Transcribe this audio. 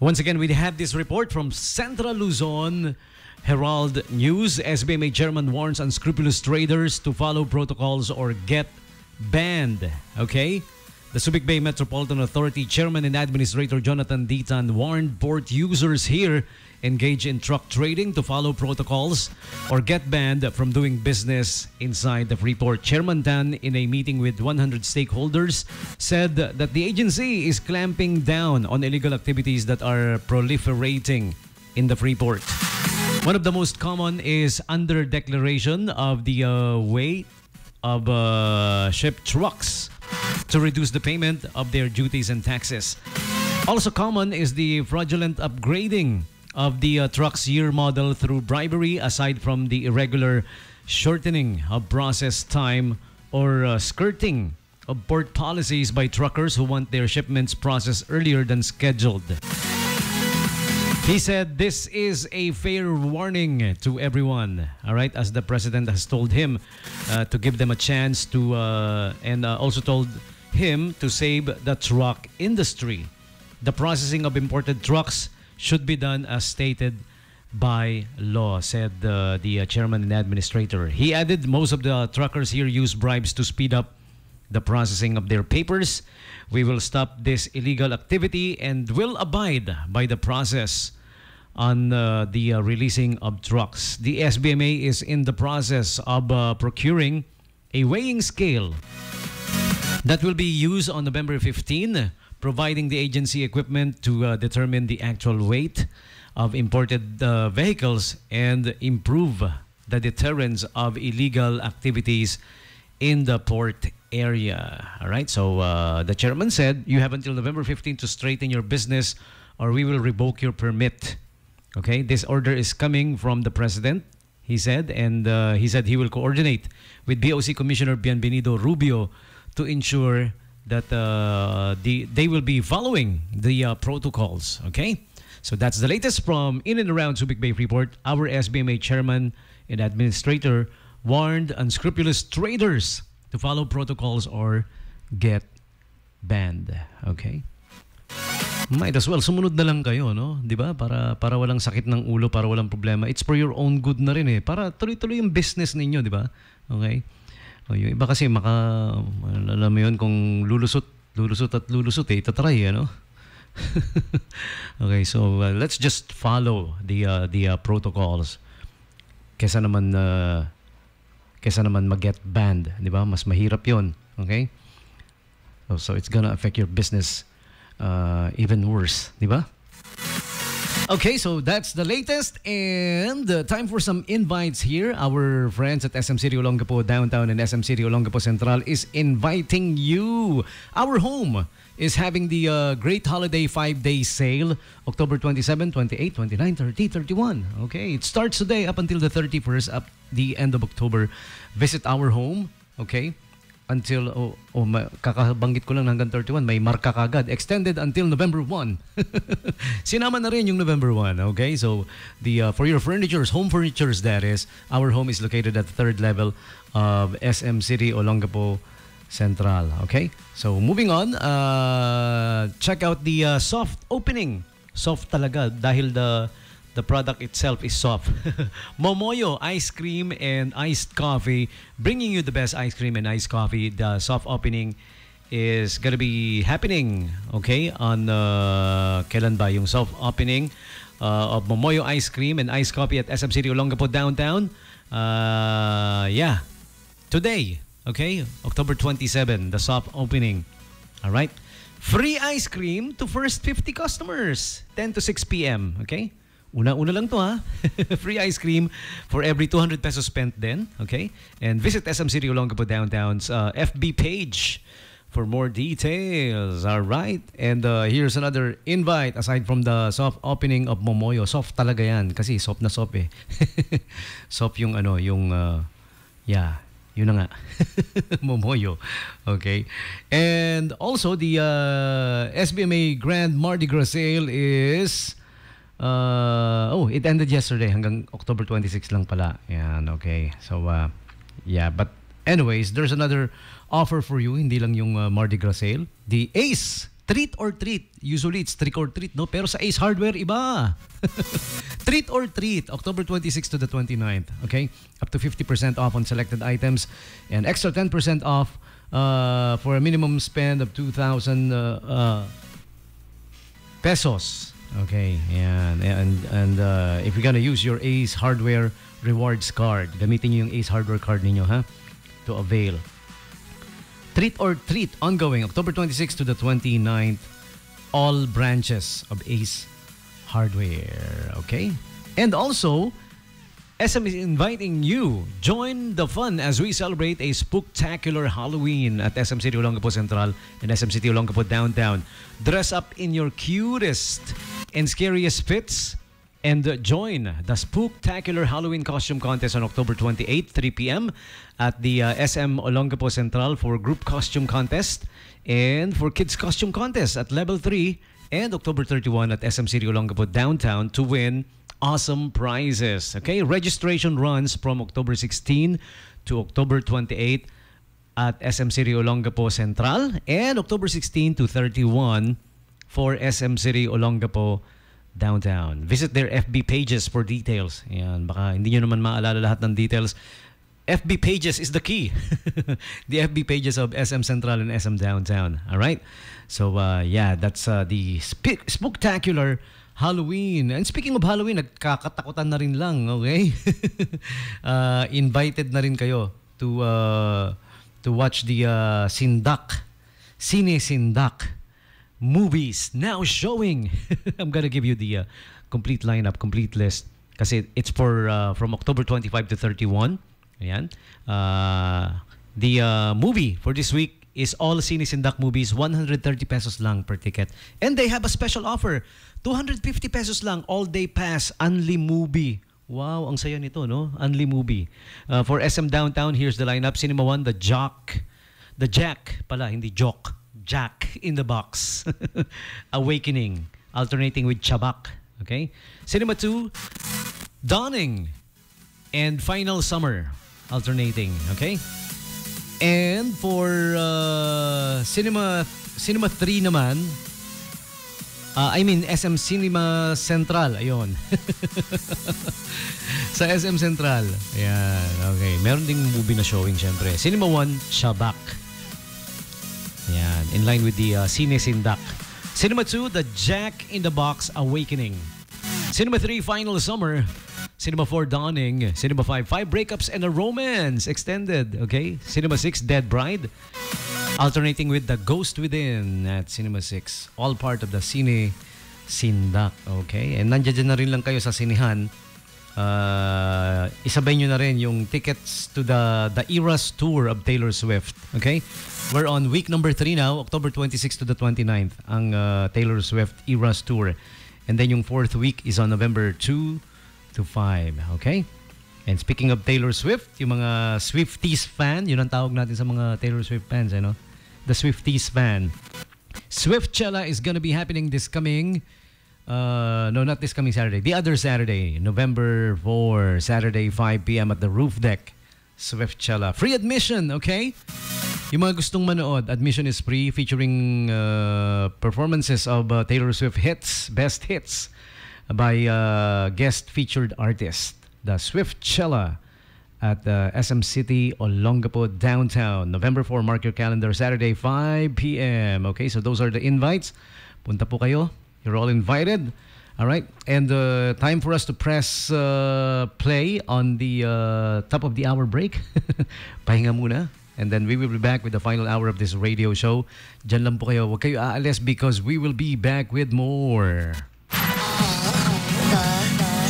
Once again, we have this report from Central Luzon Herald News. SBMA chairman warns unscrupulous traders to follow protocols or get banned. Okay? The Subic Bay Metropolitan Authority Chairman and Administrator Jonathan D. Tan warned port users here engage in truck trading to follow protocols or get banned from doing business inside the Freeport. Chairman Tan, in a meeting with 100 stakeholders, said that the agency is clamping down on illegal activities that are proliferating in the Freeport. One of the most common is under declaration of the uh, weight of uh, ship trucks to reduce the payment of their duties and taxes. Also common is the fraudulent upgrading of the uh, truck's year model through bribery aside from the irregular shortening of process time or uh, skirting of port policies by truckers who want their shipments processed earlier than scheduled. He said this is a fair warning to everyone, all right, as the president has told him uh, to give them a chance to, uh, and uh, also told him to save the truck industry. The processing of imported trucks should be done as stated by law, said uh, the uh, chairman and administrator. He added most of the truckers here use bribes to speed up the processing of their papers. We will stop this illegal activity and will abide by the process on uh, the uh, releasing of trucks. The SBMA is in the process of uh, procuring a weighing scale that will be used on November 15, providing the agency equipment to uh, determine the actual weight of imported uh, vehicles and improve the deterrence of illegal activities in the port area. All right. So uh, the chairman said you have until November 15 to straighten your business or we will revoke your permit. Okay. This order is coming from the president, he said, and uh, he said he will coordinate with BOC Commissioner Bienvenido Rubio to ensure that uh, the, they will be following the uh, protocols. Okay. So that's the latest from in and around Subic Bay Freeport. Our SBMA chairman and administrator warned unscrupulous traders to follow protocols or get banned. Okay? Might as well, sumunod na lang kayo, no? Di ba? Para, para walang sakit ng ulo, para walang problema. It's for your own good na rin eh. Para tuloy-tuloy yung business ninyo, di ba? Okay? O, yung iba kasi maka, alam mo yun, kung lulusot, lulusot at lulusot eh, itatry, ano? okay, so uh, let's just follow the uh, the uh, protocols. Kesa naman uh, kesa naman mag-get banned, 'di ba? Mas mahirap 'yon, okay? So, so it's gonna affect your business uh, even worse, 'di ba? Okay, so that's the latest and uh, time for some invites here. Our friends at SM City Olongapo Downtown and SM City Olongapo Central is inviting you. Our home is having the uh, Great Holiday 5-day sale October 27, 28, 29, 30, 31. Okay, it starts today up until the 31st up the end of October. Visit our home, okay? Until, oh, oh ma- kakabanggit ko lang hanggang 31, may marka kagad. Extended until November 1. Sinama na rin yung November 1, okay? So, the uh, for your furnitures, home furnitures that is, our home is located at the third level of SM City, Olongapo, Central. Okay? So, moving on, uh, check out the uh, soft opening. Soft talaga dahil the the product itself is soft. Momoyo ice cream and iced coffee, bringing you the best ice cream and iced coffee. The soft opening is gonna be happening, okay, on uh, kailan ba yung soft opening uh, of Momoyo ice cream and iced coffee at SM City Olongapo downtown. Uh, yeah, today, okay, October 27, the soft opening. All right. Free ice cream to first 50 customers, 10 to 6 p.m. Okay? Una-una lang to ha. Free ice cream for every 200 pesos spent then. Okay? And visit SM City Olongapo Downtown's uh, FB page for more details. All right? And uh, here's another invite aside from the soft opening of Momoyo. Soft talaga yan kasi soft na soft eh. soft yung ano, yung uh, yeah, yun na nga. Momoyo. Okay. And also the uh, SBMA Grand Mardi Gras sale is uh, oh, it ended yesterday hanggang October 26 lang pala. Yan, okay. So uh, yeah, but anyways, there's another offer for you, hindi lang yung uh, Mardi Gras sale. The Ace Treat or treat. Usually it's trick or treat, no? Pero sa Ace Hardware, iba. treat or treat. October 26 to the 29th. Okay? Up to 50% off on selected items and extra 10% off uh, for a minimum spend of 2,000 uh, uh, pesos. Okay, yan. And, and uh, if you're gonna use your Ace Hardware rewards card, gamitin niyo yung Ace Hardware card ninyo, ha? To avail. Treat or Treat ongoing October 26 to the 29th. All branches of Ace Hardware. Okay? And also, SM is inviting you. Join the fun as we celebrate a spectacular Halloween at SM City Olongapo Central and SM City Olongapo Downtown. Dress up in your cutest and scariest fits and join the Spooktacular Halloween Costume Contest on October 28, 3 p.m. at the uh, SM Olongapo Central for Group Costume Contest and for Kids Costume Contest at Level 3 and October 31 at SM City Olongapo Downtown to win awesome prizes. Okay, registration runs from October 16 to October 28 at SM City Olongapo Central and October 16 to 31 for SM City Olongapo Downtown. Visit their FB pages for details. Ayan, baka hindi nyo naman maalala lahat ng details. FB pages is the key. the FB pages of SM Central and SM Downtown. All right? So, uh, yeah, that's uh, the sp- spectacular Halloween. And speaking of Halloween, nagkakatakutan na rin lang, okay? uh, invited na rin kayo to uh, to watch the uh, Sindak, Cine Sindak movies now showing. I'm gonna give you the uh, complete lineup, complete list. Kasi it's for uh, from October 25 to 31. Ayan. Uh, the uh, movie for this week is all Cine Sindak movies, 130 pesos lang per ticket. And they have a special offer. 250 pesos lang, all-day pass, only Movie. Wow, ang saya nito, no? Unli Movie. Uh, for SM Downtown, here's the lineup. Cinema 1, The Jock. The Jack pala, hindi Jock. Jack in the Box. Awakening. Alternating with Chabak. Okay? Cinema 2, Dawning. And Final Summer. Alternating. Okay? And for uh, Cinema Cinema 3 naman, uh, I mean SM Cinema Central, ayun. Sa SM Central. Ayan, okay. Meron ding movie na showing syempre. Cinema 1, Shabak. In line with the uh, Cine Sindak. Cinema 2, The Jack in the Box Awakening. Cinema 3, Final Summer. Cinema 4, Dawning. Cinema 5, Five Breakups and a Romance Extended. Okay? Cinema 6, Dead Bride. Alternating with The Ghost Within at Cinema 6. All part of the Cine Sindak. Okay? And nandiyan na rin lang kayo sa sinihan. Uh, isabay nyo na rin yung tickets to the the Eras Tour of Taylor Swift. Okay? We're on week number 3 now, October 26 to the 29th, ang uh, Taylor Swift Eras Tour. And then yung fourth week is on November 2 to 5. Okay? And speaking of Taylor Swift, yung mga Swifties fan, yun ang tawag natin sa mga Taylor Swift fans, eh, no? The Swifties fan. Swiftchella is gonna be happening this coming, uh, no, not this coming Saturday, the other Saturday, November 4, Saturday, 5 p.m. at the Roof Deck. Swiftchella. Free admission, okay? Yung mga gustong manood, admission is free featuring uh, performances of uh, Taylor Swift hits, best hits by uh, guest featured artist, the Swiftchella at the SM City Olongapo downtown. November 4, mark your calendar, Saturday 5 p.m. Okay, so those are the invites. Punta po kayo. You're all invited. All right, and uh, time for us to press uh, play on the uh, top of the hour break. Pahinga muna. And then we will be back with the final hour of this radio show. Diyan lang po kayo. Huwag kayo aalis because we will be back with more.